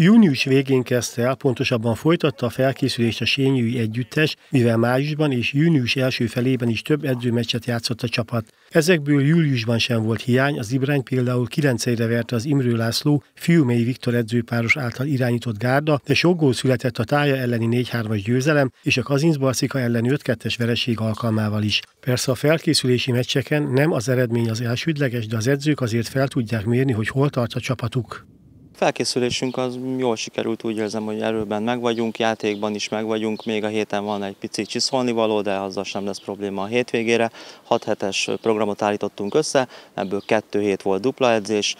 Június végén kezdte el, pontosabban folytatta a felkészülést a Sényűi Együttes, mivel májusban és június első felében is több edzőmeccset játszott a csapat. Ezekből júliusban sem volt hiány, az Ibrány például kilencére verte az Imrő László, Fiumei Viktor edzőpáros által irányított gárda, de sok gól született a tája elleni 4-3-as győzelem és a Kazincbarcika elleni 5-2-es vereség alkalmával is. Persze a felkészülési meccseken nem az eredmény az elsődleges, de az edzők azért fel tudják mérni, hogy hol tart a csapatuk. Felkészülésünk az jól sikerült, úgy érzem, hogy erőben meg vagyunk, játékban is meg vagyunk, még a héten van egy pici csiszolni való, de azzal sem lesz probléma a hétvégére. 6 hetes programot állítottunk össze, ebből 2 hét volt dupla edzés,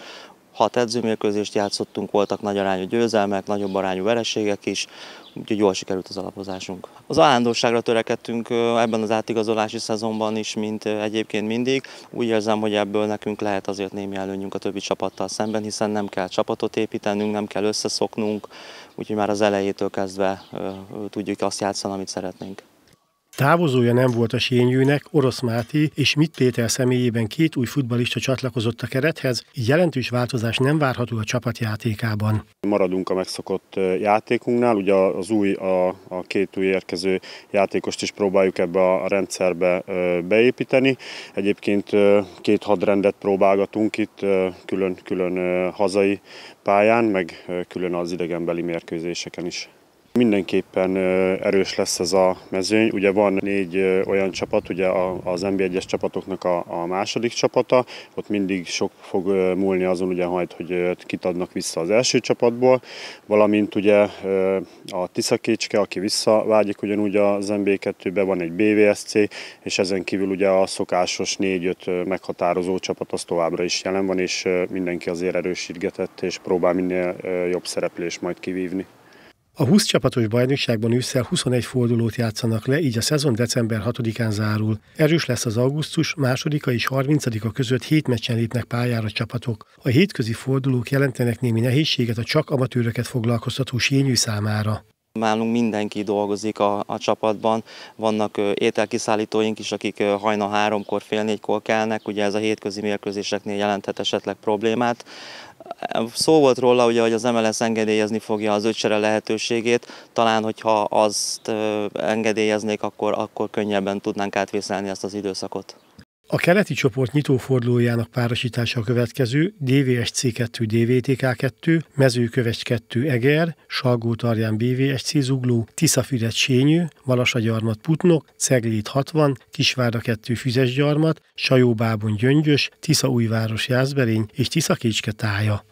hat edzőmérkőzést játszottunk, voltak nagy arányú győzelmek, nagyobb arányú vereségek is, úgyhogy jól sikerült az alapozásunk. Az állandóságra törekedtünk ebben az átigazolási szezonban is, mint egyébként mindig. Úgy érzem, hogy ebből nekünk lehet azért némi előnyünk a többi csapattal szemben, hiszen nem kell csapatot építenünk, nem kell összeszoknunk, úgyhogy már az elejétől kezdve tudjuk azt játszani, amit szeretnénk. Távozója nem volt a sényűnek, Orosz Máté és Mit Péter személyében két új futbalista csatlakozott a kerethez, így jelentős változás nem várható a csapatjátékában. Maradunk a megszokott játékunknál, ugye az új, a, a két új érkező játékost is próbáljuk ebbe a rendszerbe beépíteni. Egyébként két hadrendet próbálgatunk itt, külön-külön hazai pályán, meg külön az idegenbeli mérkőzéseken is. Mindenképpen erős lesz ez a mezőny. Ugye van négy olyan csapat, ugye az NB1-es csapatoknak a, második csapata, ott mindig sok fog múlni azon, ugye majd, hogy kit adnak vissza az első csapatból, valamint ugye a Tiszakécske, aki visszavágyik ugyanúgy az NB2-be, van egy BVSC, és ezen kívül ugye a szokásos négy-öt meghatározó csapat az továbbra is jelen van, és mindenki azért erősítgetett, és próbál minél jobb szereplést majd kivívni. A 20 csapatos bajnokságban ősszel 21 fordulót játszanak le, így a szezon december 6-án zárul. Erős lesz az augusztus, másodika és 30-a között 7 meccsen lépnek pályára csapatok. A hétközi fordulók jelentenek némi nehézséget a csak amatőröket foglalkoztató sényű számára. Nálunk mindenki dolgozik a, a csapatban, vannak ételkiszállítóink is, akik hajna háromkor, fél négykor kelnek, ugye ez a hétközi mérkőzéseknél jelenthet esetleg problémát. Szó volt róla, ugye, hogy az MLS engedélyezni fogja az ötcsere lehetőségét, talán hogyha azt engedélyeznék, akkor, akkor könnyebben tudnánk átvészelni ezt az időszakot. A keleti csoport nyitófordulójának párosítása a következő DVSC2 DVTK2, Mezőköves 2 Eger, Salgó-Tarján BVSC Zugló, Tiszafüred Sényű, Valasagyarmat Putnok, Ceglét 60, Kisvárda 2 Füzesgyarmat, Sajóbábon Gyöngyös, Tiszaújváros Jászberény és Tiszakécske tája.